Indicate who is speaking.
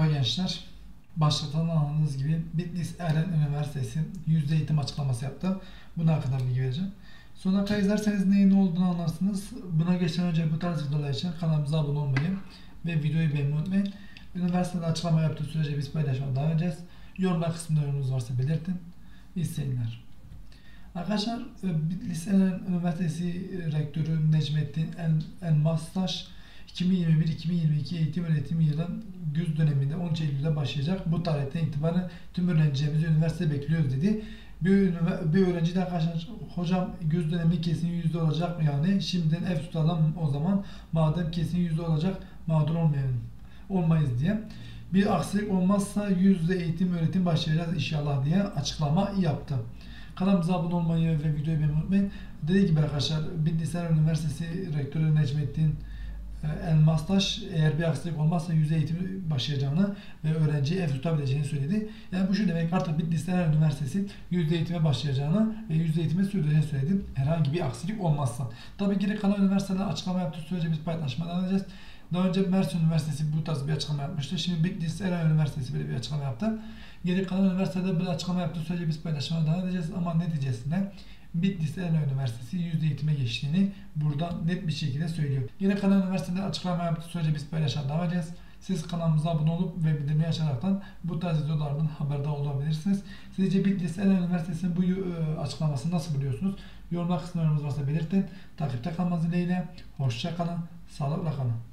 Speaker 1: Merhaba gençler. Başlıktan anladığınız gibi Bitlis Eren Üniversitesi yüzde eğitim açıklaması yaptı. Buna kadar bilgi vereceğim. Sonuna kadar izlerseniz neyin ne olduğunu anlarsınız. Buna geçen önce bu tarz videolar için kanalımıza abone olmayı ve videoyu beğenmeyi unutmayın. Üniversitede açıklama yaptığı sürece biz paylaşmaya devam edeceğiz. Yorumlar kısmında yorumunuz varsa belirtin. İyi seyirler. Arkadaşlar e, Bitlis Eren Üniversitesi Rektörü Necmettin El Elmastaş 2021-2022 eğitim öğretim yılı güz döneminde 13 Eylül'de başlayacak. Bu tarihten itibaren tüm öğrencilerimizi üniversite bekliyoruz dedi. Bir, bir öğrenci de arkadaşlar hocam güz dönemi kesin yüzde olacak mı yani? Şimdiden ev tutalım o zaman madem kesin yüzde olacak mağdur olmayalım olmayız diye. Bir aksilik olmazsa yüzde eğitim öğretim başlayacağız inşallah diye açıklama yaptı. Kanalımıza abone olmayı ve videoyu beğenmeyi unutmayın. Dediği gibi arkadaşlar Bilgisayar Üniversitesi Rektörü Necmettin e, Elmastaş eğer bir aksilik olmazsa yüzde eğitimi başlayacağını ve öğrenciye ev tutabileceğini söyledi. Yani bu şu demek artık Bitlisler Üniversitesi yüzde eğitime başlayacağını ve yüzde eğitime sürdüreceğini söyledi. Herhangi bir aksilik olmazsa. Tabii geri kalan üniversiteler açıklama yaptığı sürece biz paylaşmadan edeceğiz. Daha önce Mersin Üniversitesi bu tarz bir açıklama yapmıştı. Şimdi Bitlis Eren Üniversitesi böyle bir açıklama yaptı. Geri kalan üniversiteler bir açıklama yaptığı sürece biz paylaşmaya devam edeceğiz. Ama neticesinde Bitlis Eren Üniversitesi yüzde eğitime geçtiğini burada net bir şekilde söylüyor. Yine kalan üniversiteler açıklama yaptığı sürece biz paylaşmaya devam edeceğiz. Siz kanalımıza abone olup ve bildirimleri açaraktan bu tarz videolardan haberdar olabilirsiniz. Sizce Bitlis Eren Üniversitesi'nin bu e, açıklamasını nasıl buluyorsunuz? Yorumlar kısmına yorumunuz varsa belirtin. Takipte kalmanız dileğiyle. Hoşça kalın. Sağlıkla kalın.